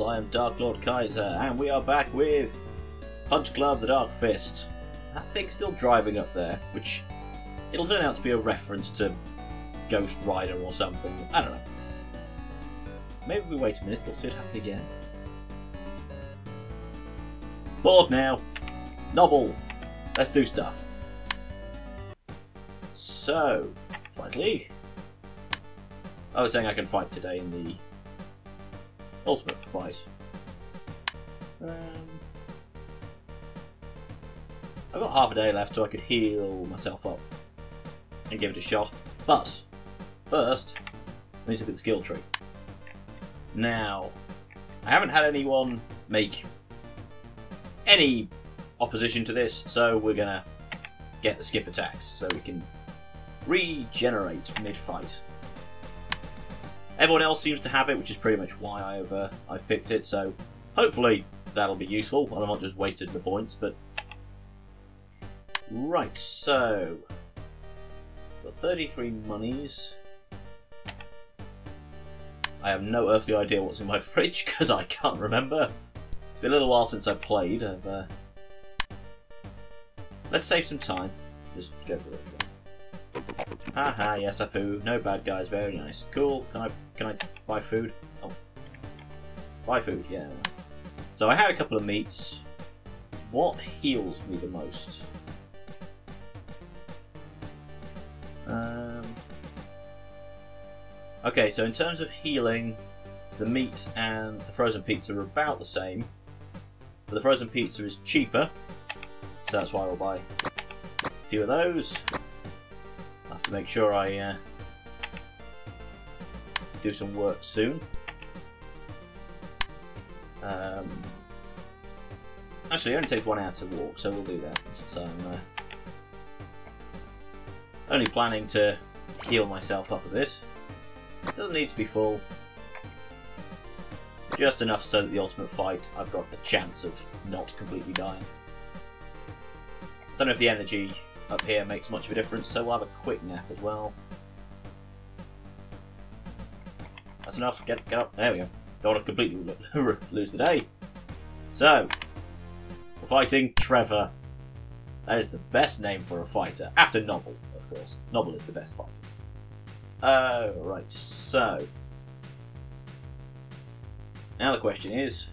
I am Darklord Kaiser, and we are back with Punch Club the Dark Fist. That thing's still driving up there, which it'll turn out to be a reference to Ghost Rider or something. I don't know. Maybe we wait a minute, we'll see it happen again. Bored now. Novel. Let's do stuff. So, League. I was saying I can fight today in the Ultimate Fight. Um, I've got half a day left so I could heal myself up and give it a shot. But, first, I need to look at the skill tree. Now, I haven't had anyone make any opposition to this, so we're gonna get the skip attacks so we can regenerate mid-fight. Everyone else seems to have it, which is pretty much why I've uh, I've picked it. So hopefully that'll be useful. I'm not just wasted the points, but right. So got 33 monies. I have no earthly idea what's in my fridge because I can't remember. It's been a little while since I played. Uh, let's save some time. Just go for it. Haha, yes, I poo. No bad guys, very nice. Cool. Can I can I buy food? Oh. Buy food, yeah. So I had a couple of meats. What heals me the most? Um, okay, so in terms of healing, the meat and the frozen pizza are about the same. But the frozen pizza is cheaper, so that's why I'll buy a few of those I'll have to make sure I uh, do some work soon. Um, actually, it only takes one hour to walk, so we'll do that since I'm uh, only planning to heal myself up a bit. Doesn't need to be full. Just enough so that the ultimate fight, I've got a chance of not completely dying. Don't know if the energy up here makes much of a difference, so we'll have a quick nap as well. That's enough. Get, get up. There we go. Don't want to completely lose the day. So, we're fighting Trevor. That is the best name for a fighter. After Novel, of course. Novel is the best fightist. Uh, right, so... Now the question is...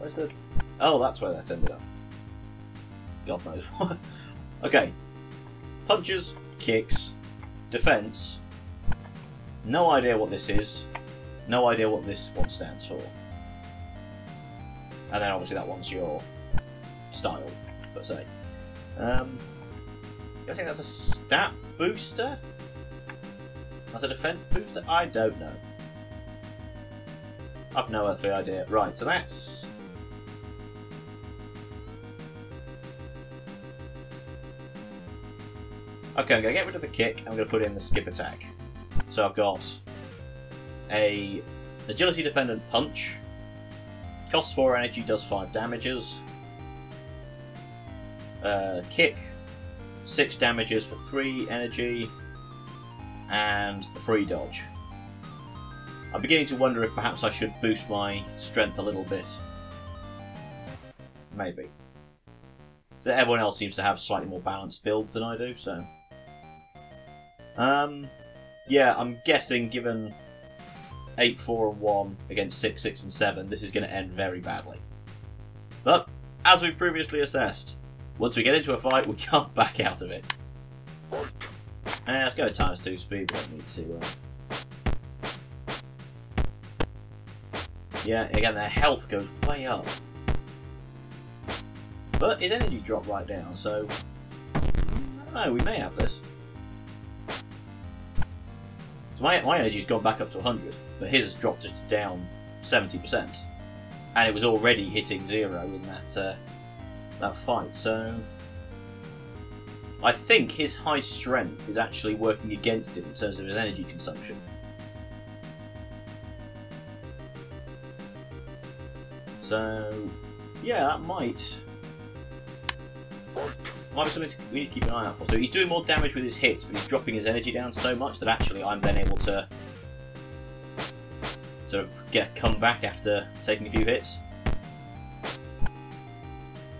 Where's the... Oh, that's where that's ended up. God knows what okay. Punches, kicks, defense. No idea what this is. No idea what this one stands for. And then obviously that one's your style, per se. Um, I think that's a stat booster? That's a defense booster? I don't know. I've no earthly idea. Right, so that's Okay, I'm going to get rid of the kick, I'm going to put in the skip attack. So I've got a agility dependent punch, costs 4 energy, does 5 damages, uh, kick, 6 damages for 3 energy, and a free dodge. I'm beginning to wonder if perhaps I should boost my strength a little bit. Maybe. So everyone else seems to have slightly more balanced builds than I do, so... Um, yeah, I'm guessing given 8, 4, and 1 against 6, 6, and 7, this is going to end very badly. But, as we previously assessed, once we get into a fight, we can't back out of it. And let's go times 2 speed, we don't need to... Uh... Yeah, again, their health goes way up. But his energy dropped right down, so... I don't know, we may have this. So my, my energy's gone back up to 100, but his has dropped it down 70%. And it was already hitting zero in that, uh, that fight, so... I think his high strength is actually working against him in terms of his energy consumption. So, yeah, that might might be something we need to keep an eye out for. So he's doing more damage with his hits, but he's dropping his energy down so much that actually I'm then able to sort of get a comeback after taking a few hits.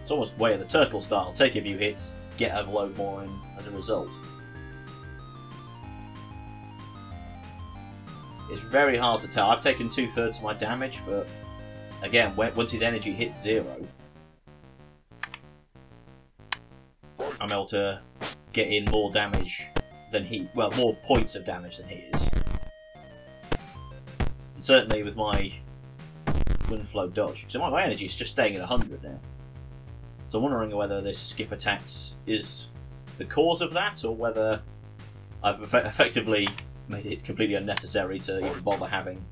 It's almost way of the turtle style. Take a few hits, get a load more in as a result. It's very hard to tell. I've taken two thirds of my damage, but again, once his energy hits zero, I'm able to get in more damage than he, well, more points of damage than he is. And certainly with my Windflow dodge. So my, my energy is just staying at 100 now. So I'm wondering whether this skip attacks is the cause of that, or whether I've eff effectively made it completely unnecessary to even bother having.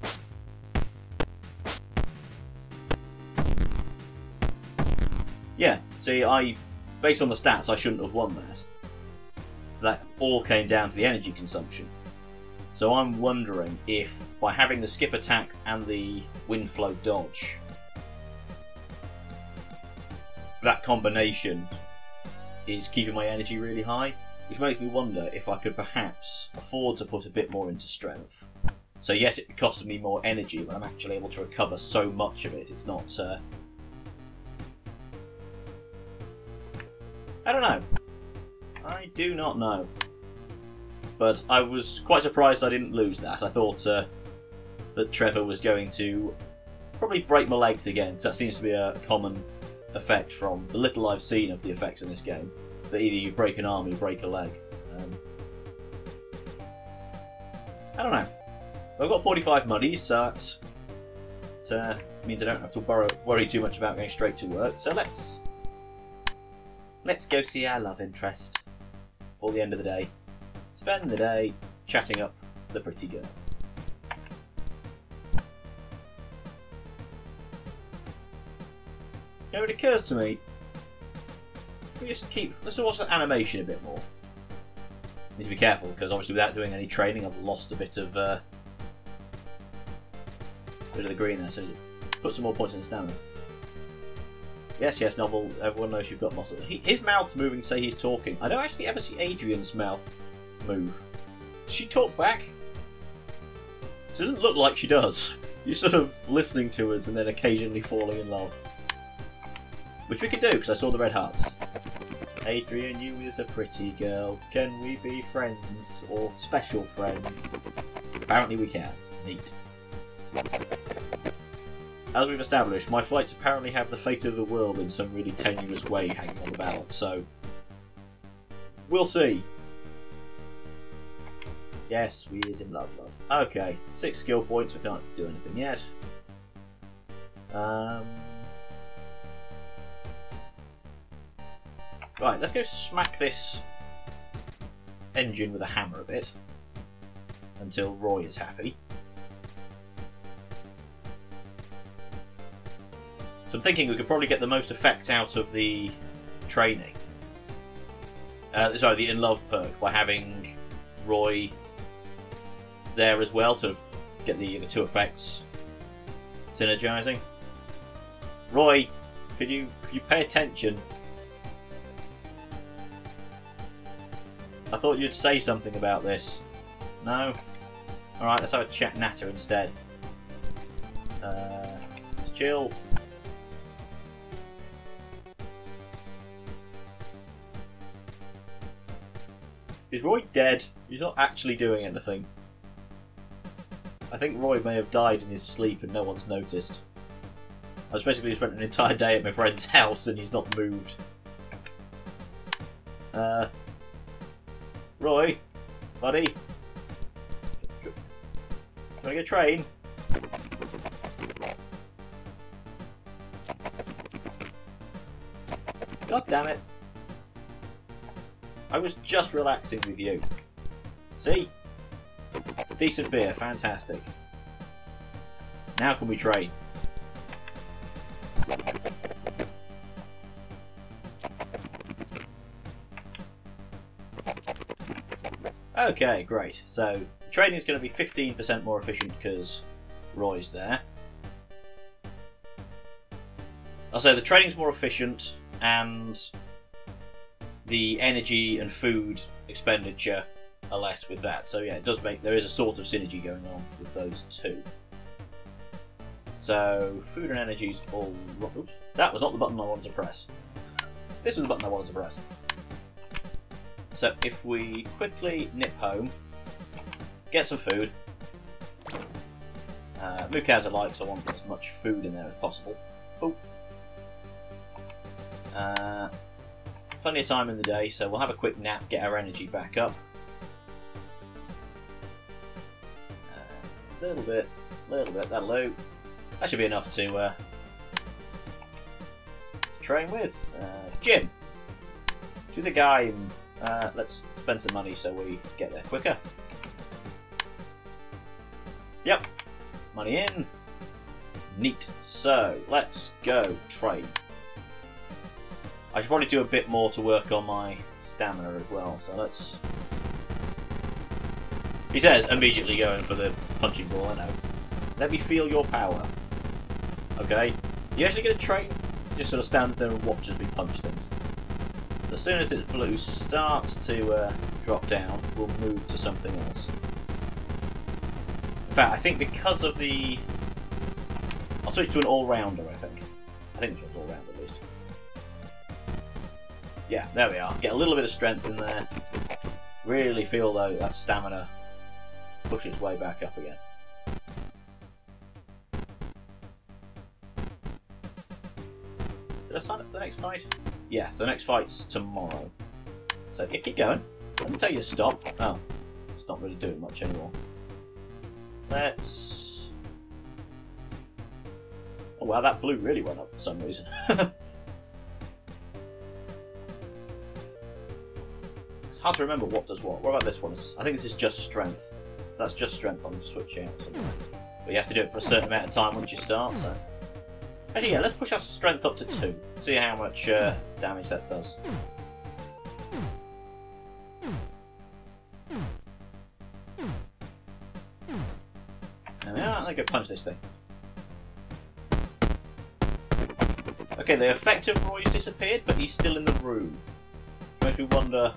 Yeah, see, I, based on the stats, I shouldn't have won that. That all came down to the energy consumption. So I'm wondering if, by having the skip attacks and the wind flow dodge, that combination is keeping my energy really high, which makes me wonder if I could perhaps afford to put a bit more into strength. So yes, it costed me more energy, but I'm actually able to recover so much of it. It's not. Uh... I don't know. I do not know. But I was quite surprised I didn't lose that. I thought uh, that Trevor was going to probably break my legs again, because that seems to be a common effect from the little I've seen of the effects in this game. That either you break an arm or you break a leg. Um, I don't know. I've got 45 money, so that, uh, means I don't have to worry too much about going straight to work. So let's let's go see our love interest for the end of the day. Spend the day chatting up the pretty girl. Know, it occurs to me, we just keep, let's watch the animation a bit more. Need to be careful, because obviously without doing any training I've lost a bit of, uh, bit of the green there, so put some more points in the stamina. Yes, yes, novel, everyone knows you've got muscles. He, his mouth's moving say he's talking. I don't actually ever see Adrian's mouth move. Does she talk back? It doesn't look like she does. You're sort of listening to us and then occasionally falling in love. Which we can do, because I saw the red hearts. Adrian, you is a pretty girl. Can we be friends? Or special friends? Apparently we can. Neat. As we've established, my flights apparently have the fate of the world in some really tenuous way hanging on the balance, so... We'll see. Yes, we is in love, love. Okay, six skill points, we can't do anything yet. Um... Right, let's go smack this engine with a hammer a bit until Roy is happy. So I'm thinking we could probably get the most effect out of the training. Uh, sorry, the In Love perk by having Roy there as well, sort of get the, the two effects synergizing. Roy, could you could you pay attention? I thought you'd say something about this. No? Alright, let's have a chat natter instead. Uh, chill. Is Roy dead? He's not actually doing anything. I think Roy may have died in his sleep and no one's noticed. I was basically spent an entire day at my friend's house and he's not moved. Uh, Roy, buddy, want to get a train? God damn it. I was just relaxing with you. See? Decent beer, fantastic. Now can we trade? Okay, great. So, trading is going to be 15% more efficient because Roy's there. I'll say the trading's more efficient and the energy and food expenditure are less with that. So yeah, it does make there is a sort of synergy going on with those two. So, food and energy is all... Oops. That was not the button I wanted to press. This was the button I wanted to press. So, if we quickly nip home, get some food, uh, move cows alike, so I want as much food in there as possible. Oof. Uh, plenty of time in the day, so we'll have a quick nap, get our energy back up. A uh, little bit, little bit, that'll do. That should be enough to uh, train with. Uh, Jim, to the guy, uh, let's spend some money so we get there quicker. Yep, money in. Neat. So, let's go train. I should probably do a bit more to work on my stamina as well, so let's... He says, immediately going for the punching ball, I know. Let me feel your power. Okay? You actually get a train, just sort of stands there and watches me punch things. As soon as its blue starts to uh, drop down, we'll move to something else. In fact, I think because of the... I'll switch to an all-rounder, I think. I think this one's all-round at least. Yeah, there we are. Get a little bit of strength in there. Really feel, though, that stamina push its way back up again. Did I sign up for the next fight? Yes, the next fight's tomorrow. So, yeah, keep going. Let me tell you to stop. Oh, it's not really doing much anymore. Let's... Oh wow, that blue really went up for some reason. hard to remember what does what. What about this one? I think this is just strength. That's just strength I'm switching out. But you have to do it for a certain amount of time once you start, so... Actually, yeah, let's push our strength up to 2. See how much uh, damage that does. There we are, let's go punch this thing. Okay, the effective Roy's disappeared, but he's still in the room. Makes me wonder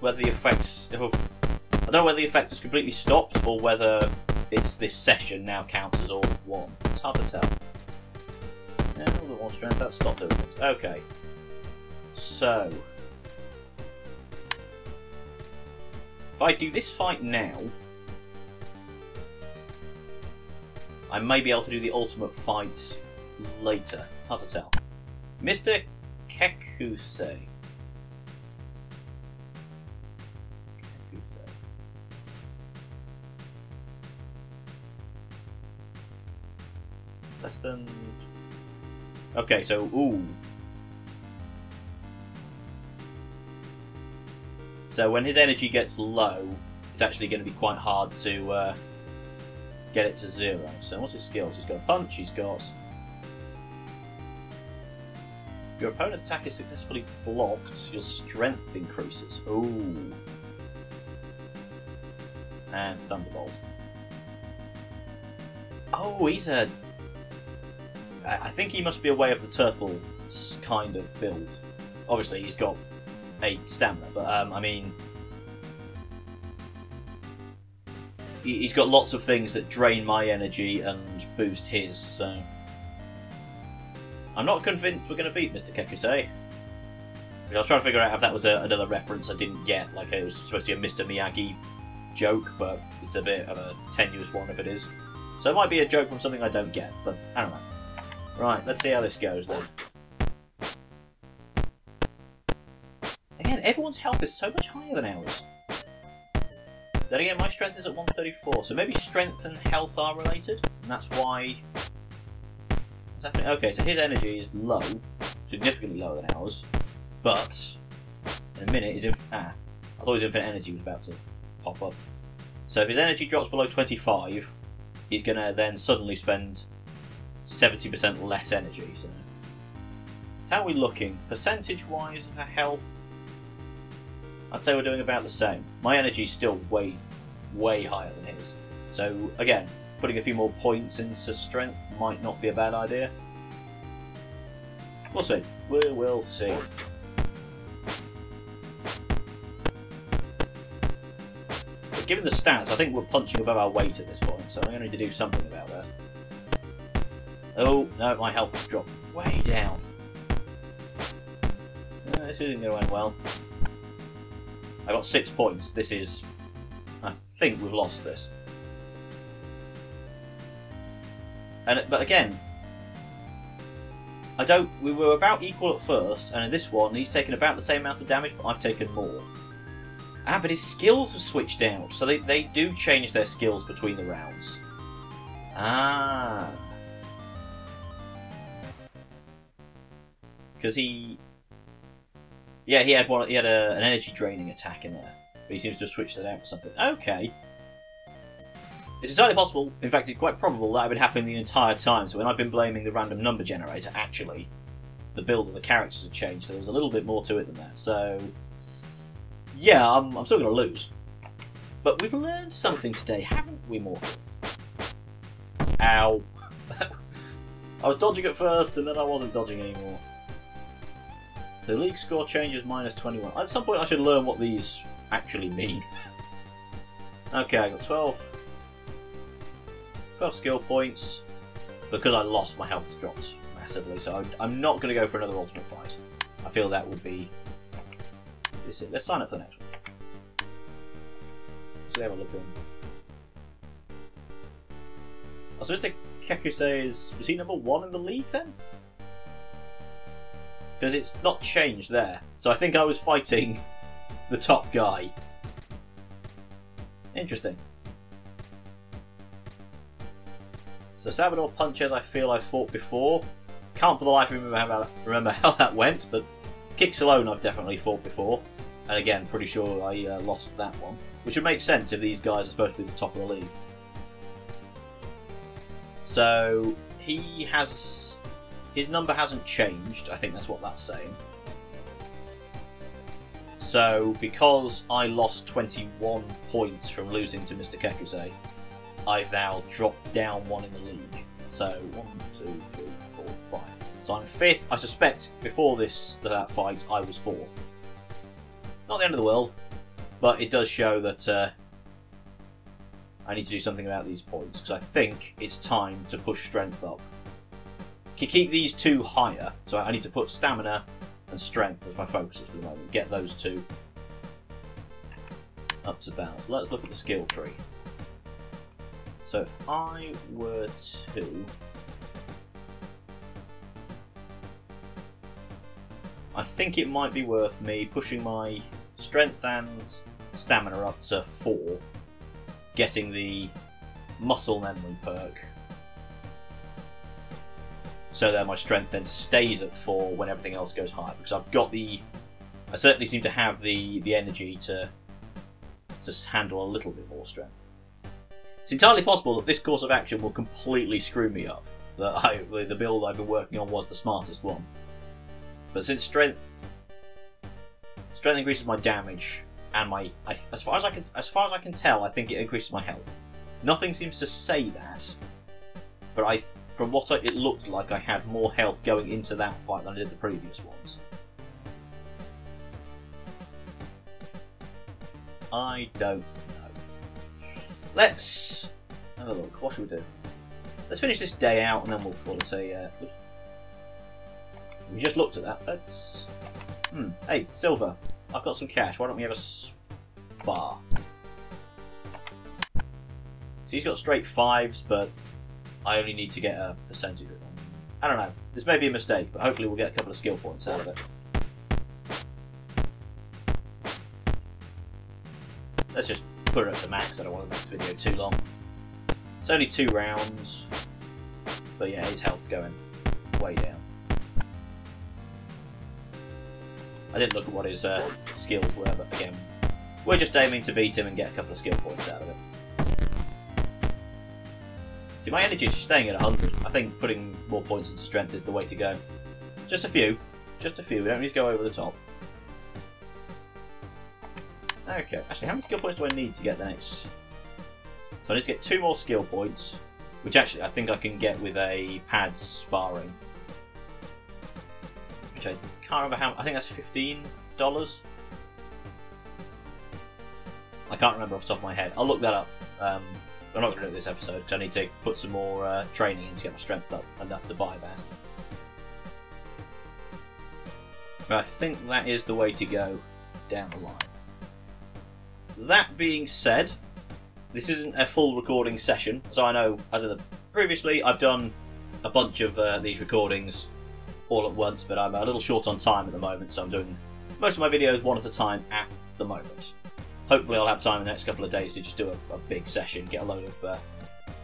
whether the effects of I don't know whether the effect has completely stopped or whether it's this session now counts as all one. It's hard to tell. Little bit more strength. That stopped. Okay. So if I do this fight now, I may be able to do the ultimate fight later. Hard to tell. Mr. Kekuse. Than... Okay, so, ooh. So when his energy gets low, it's actually going to be quite hard to uh, get it to zero. So what's his skills? He's got a punch, he's got... Your opponent's attack is successfully blocked, your strength increases. Ooh. And Thunderbolt. Oh, he's a I think he must be aware of the turtle's kind of build. Obviously, he's got eight stamina, but um, I mean, he's got lots of things that drain my energy and boost his. So I'm not convinced we're going to beat Mr. Kekuse. I was trying to figure out if that was a, another reference I didn't get, like it was supposed to be a Mr. Miyagi joke, but it's a bit of a tenuous one if it is. So it might be a joke from something I don't get, but I don't know. Right, let's see how this goes then. Again, everyone's health is so much higher than ours. Then again, my strength is at 134, so maybe strength and health are related, and that's why... Okay, so his energy is low, significantly lower than ours, but in a minute, his inf ah, I thought his infinite energy was about to pop up. So if his energy drops below 25, he's going to then suddenly spend 70% less energy. So, how are we looking? Percentage-wise for health, I'd say we're doing about the same. My energy's still way, way higher than his. So again, putting a few more points into strength might not be a bad idea. We'll see. We will see. Given the stats, I think we're punching above our weight at this point, so I'm going to need to do something about that. Oh, no, my health has dropped way down. Uh, this isn't going to end well. I got six points. This is... I think we've lost this. And But again, I don't... We were about equal at first, and in this one, he's taken about the same amount of damage, but I've taken more. Ah, but his skills have switched out, so they, they do change their skills between the rounds. Ah. Because he... Yeah, he had one. He had a, an energy draining attack in there, but he seems to have switched it out for something. Okay. It's entirely possible, in fact, it's quite probable that it would happen the entire time. So when I've been blaming the random number generator, actually, the build of the characters had changed. So there was a little bit more to it than that. So yeah, I'm, I'm still going to lose. But we've learned something today, haven't we, Mortals? Ow. I was dodging at first, and then I wasn't dodging anymore. The league score changes minus 21. At some point I should learn what these actually mean. okay, I got 12. 12 skill points. Because I lost, my health has dropped massively, so I'm, not going to go for another ultimate fight. I feel that would be is it. Let's sign up for the next one. So have a look in. I suppose to Kekusei is was he number one in the league then? Because it's not changed there. So I think I was fighting the top guy. Interesting. So Salvador Punches I feel I fought before. Can't for the life of me remember how, remember how that went, but Kicks alone I've definitely fought before. And again, pretty sure I uh, lost that one. Which would make sense if these guys are supposed to be the top of the league. So, he has... His number hasn't changed, I think that's what that's saying. So, because I lost 21 points from losing to Mr. Kekusei, I've now dropped down one in the league. So, one, two, three, four, five. So I'm fifth. I suspect before this that fight I was fourth. Not the end of the world, but it does show that uh, I need to do something about these points, because I think it's time to push strength up. Keep these two higher, so I need to put stamina and strength as my focuses for the moment. Get those two up to balance. Let's look at the skill tree. So if I were to... I think it might be worth me pushing my strength and stamina up to 4, getting the muscle memory perk. So that my strength then stays at 4 when everything else goes higher. because I've got the... I certainly seem to have the, the energy to, to handle a little bit more strength. It's entirely possible that this course of action will completely screw me up. That I, the build I've been working on was the smartest one. But since strength Strength increases my damage and my. I, as far as I can, as far as I can tell, I think it increases my health. Nothing seems to say that, but I, from what I, it looked like, I had more health going into that fight than I did the previous ones. I don't know. Let's have a look. What should we do? Let's finish this day out and then we'll call it a. Uh, we just looked at that. Let's. Hmm. Hey, Silver. I've got some cash. Why don't we have a spar? So he's got straight fives, but I only need to get a percentage. I don't know. This may be a mistake, but hopefully we'll get a couple of skill points out of it. Let's just put it up the max. I don't want to make this video too long. It's only two rounds, but yeah, his health's going way down. I didn't look at what his uh, skills were, but again, we're just aiming to beat him and get a couple of skill points out of it. See, my energy is staying at 100. I think putting more points into strength is the way to go. Just a few. Just a few. We don't need to go over the top. Okay. Actually, how many skill points do I need to get the next... So I need to get two more skill points, which actually I think I can get with a pad sparring. Which I can't remember how. I think that's fifteen dollars. I can't remember off the top of my head. I'll look that up. Um, I'm not going to do this episode I need to put some more uh, training in to get my strength up enough to buy that. But I think that is the way to go down the line. That being said, this isn't a full recording session, so I know, the previously, I've done a bunch of uh, these recordings all at once, but I'm a little short on time at the moment, so I'm doing most of my videos one at a time at the moment. Hopefully I'll have time in the next couple of days to just do a, a big session, get a load of uh,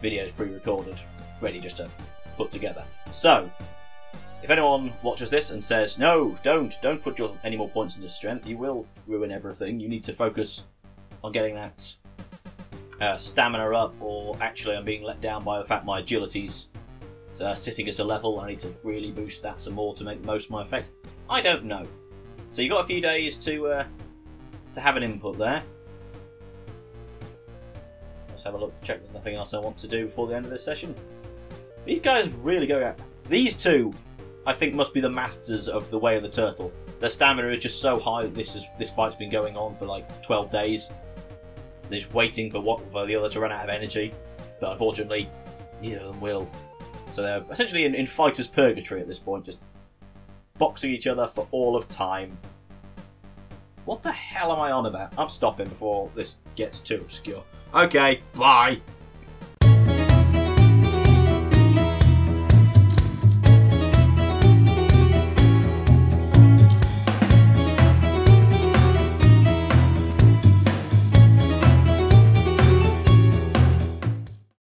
videos pre-recorded, ready just to put together. So, if anyone watches this and says, no, don't, don't put your, any more points into strength, you will ruin everything, you need to focus on getting that uh, stamina up, or actually I'm being let down by the fact my agility's uh, sitting at a level, I need to really boost that some more to make the most of my effect. I don't know. So you've got a few days to uh, to have an input there. Have a look, check there's nothing else I want to do before the end of this session. These guys really go out. These two, I think, must be the masters of the Way of the Turtle. Their stamina is just so high that this is this fight's been going on for like 12 days. They're just waiting for what for the other to run out of energy, but unfortunately, neither of them will. So they're essentially in, in fighters' purgatory at this point, just boxing each other for all of time. What the hell am I on about? I'm stopping before this gets too obscure. Okay, bye.